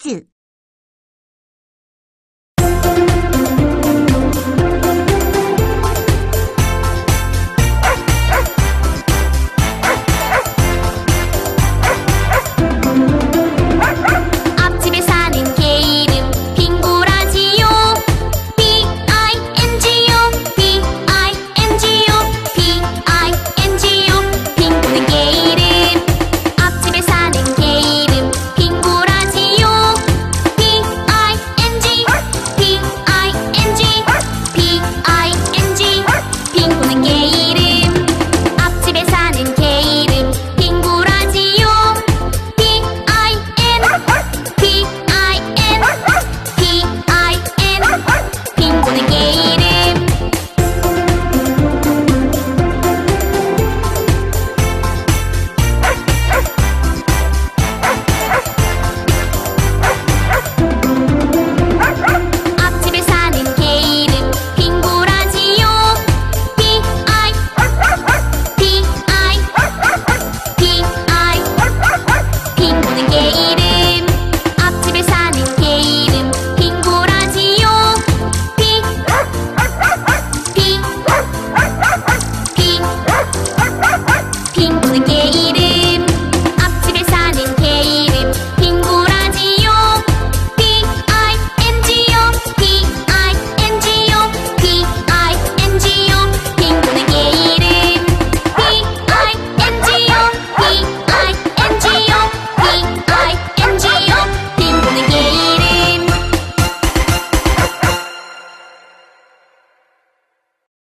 quiz.